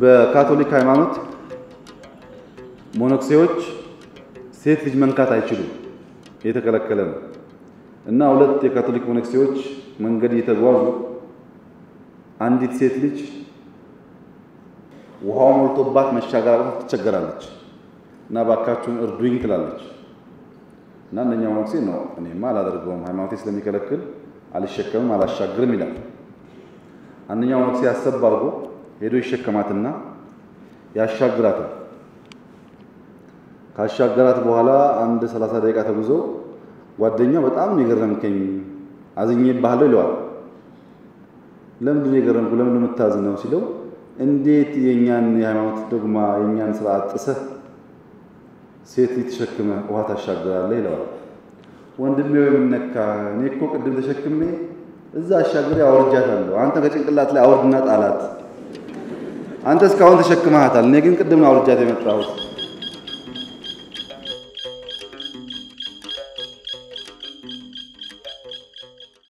በካቶሊክ ሃይማኖት ሞኖክሴዎች ሴት ልጅ መንካት አይችሉም፣ የተከለከለ ነው። እና ሁለት የካቶሊክ ሞኖክሴዎች መንገድ እየተጓዙ አንዲት ሴት ልጅ ውሃው ሞልቶባት መሻገር ትቸገራለች። እና ባካችሁን እርዱኝ ትላለች። እና እነኛ ሞኖክሴ ነው እኔማ አላደርገውም ሃይማኖቴ ስለሚከለክል አልሸከምም አላሻግርም ይላል። አንደኛው ሞኖክሴ ያሰብ አድርጎ ሄዶ ይሸከማትና ያሻግራታል። ካሻገራት በኋላ አንድ 30 ደቂቃ ተጉዞ ጓደኛው በጣም ነው የገረምከኝ አዝኜብሃለሁ ይለዋል። ለምንድን ነው የገረምኩ ለምንድን ነው የምታዝነው ሲለው እንዴት የኛን የሃይማኖት ዶግማ የኛን ስርዓት ጥሰህ ሴት ተሸክመህ ውሃ ታሻግራለህ ይለዋል። ወንድሜ የምነካ እኔ እኮ ቅድም ተሸክሜ እዛ አሻግሬ አውርጃታለሁ። አንተ ከጭንቅላት ላይ አውርድና ጣላት። አንተ እስካሁን ተሸክመሃታል፣ እኔ ግን ቅድም አውርጃት የመጣሁት